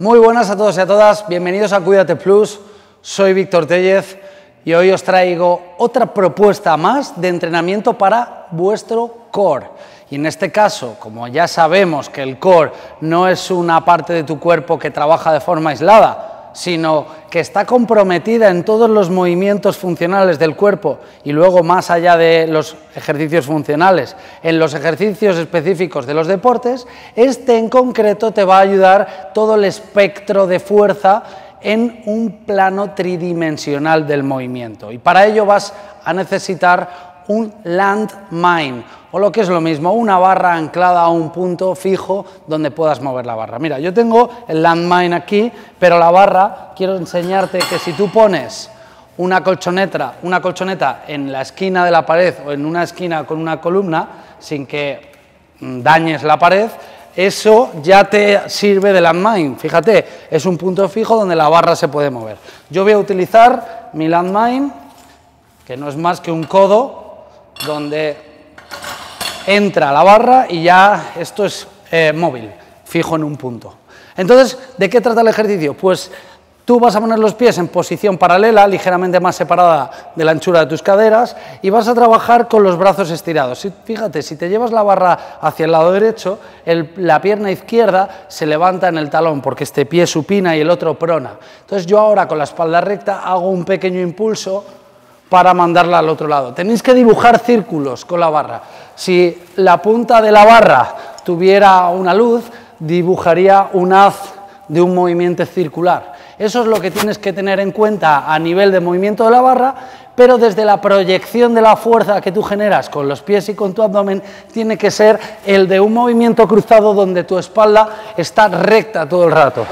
Muy buenas a todos y a todas, bienvenidos a Cuídate Plus, soy Víctor Tellez y hoy os traigo otra propuesta más de entrenamiento para vuestro core. Y en este caso, como ya sabemos que el core no es una parte de tu cuerpo que trabaja de forma aislada, sino que está comprometida en todos los movimientos funcionales del cuerpo y luego más allá de los ejercicios funcionales, en los ejercicios específicos de los deportes, este en concreto te va a ayudar todo el espectro de fuerza en un plano tridimensional del movimiento. Y para ello vas a necesitar un landmine, o lo que es lo mismo, una barra anclada a un punto fijo donde puedas mover la barra. Mira, yo tengo el landmine aquí, pero la barra, quiero enseñarte que si tú pones una colchoneta, una colchoneta en la esquina de la pared o en una esquina con una columna, sin que mm, dañes la pared, eso ya te sirve de landmine. Fíjate, es un punto fijo donde la barra se puede mover. Yo voy a utilizar mi landmine, que no es más que un codo donde entra la barra y ya esto es eh, móvil, fijo en un punto. Entonces, ¿de qué trata el ejercicio? Pues tú vas a poner los pies en posición paralela, ligeramente más separada de la anchura de tus caderas, y vas a trabajar con los brazos estirados. Fíjate, si te llevas la barra hacia el lado derecho, la pierna izquierda se levanta en el talón, porque este pie supina y el otro prona. Entonces yo ahora con la espalda recta hago un pequeño impulso para mandarla al otro lado. Tenéis que dibujar círculos con la barra. Si la punta de la barra tuviera una luz, dibujaría un haz de un movimiento circular. Eso es lo que tienes que tener en cuenta a nivel de movimiento de la barra, pero desde la proyección de la fuerza que tú generas con los pies y con tu abdomen, tiene que ser el de un movimiento cruzado donde tu espalda está recta todo el rato.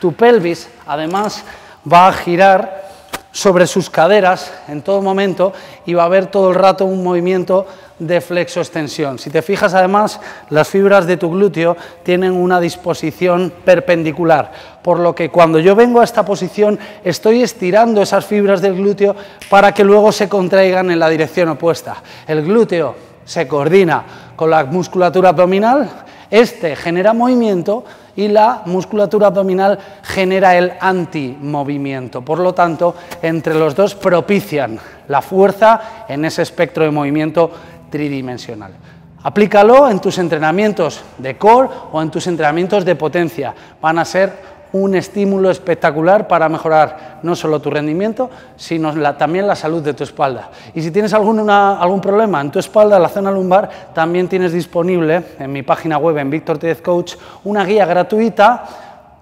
Tu pelvis, además, va a girar sobre sus caderas en todo momento y va a haber todo el rato un movimiento de flexo-extensión. Si te fijas además, las fibras de tu glúteo tienen una disposición perpendicular, por lo que cuando yo vengo a esta posición estoy estirando esas fibras del glúteo para que luego se contraigan en la dirección opuesta. El glúteo se coordina con la musculatura abdominal, este genera movimiento y la musculatura abdominal genera el antimovimiento. Por lo tanto, entre los dos propician la fuerza en ese espectro de movimiento tridimensional. Aplícalo en tus entrenamientos de core o en tus entrenamientos de potencia. Van a ser un estímulo espectacular para mejorar no solo tu rendimiento, sino también la salud de tu espalda. Y si tienes algún problema en tu espalda, en la zona lumbar, también tienes disponible en mi página web, en Víctor Tez Coach, una guía gratuita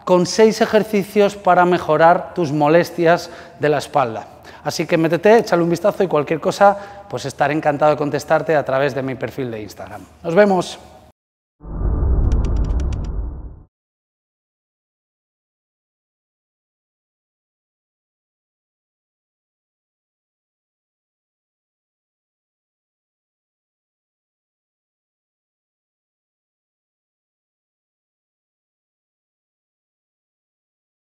con seis ejercicios para mejorar tus molestias de la espalda. Así que métete, échale un vistazo y cualquier cosa, pues estaré encantado de contestarte a través de mi perfil de Instagram. Nos vemos.